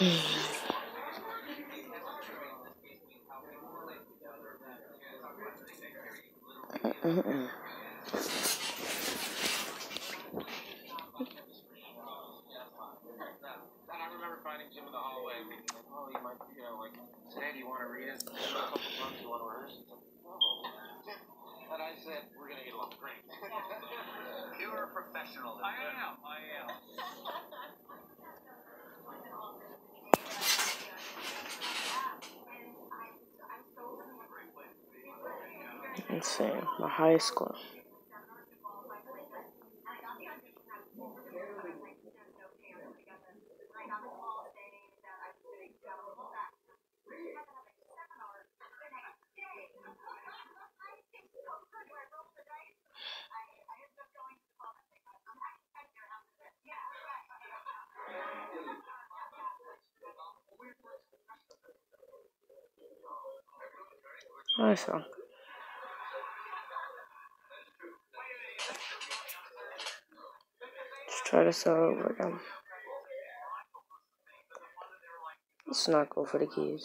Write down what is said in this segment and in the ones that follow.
Mm-mm. And I remember finding Jim in the hallway. Like, you might, you know, like, today, do you want to read it? A couple times, you want to rehearse? He's like. And I said, we're going to get along great. You're a professional. I am, I am. Insane. My high score. Nice song. Let's try to all over again. Let's not go for the keys.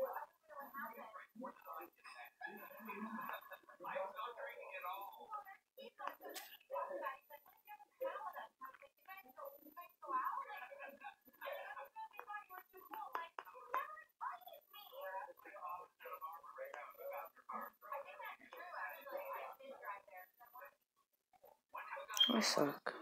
I suck.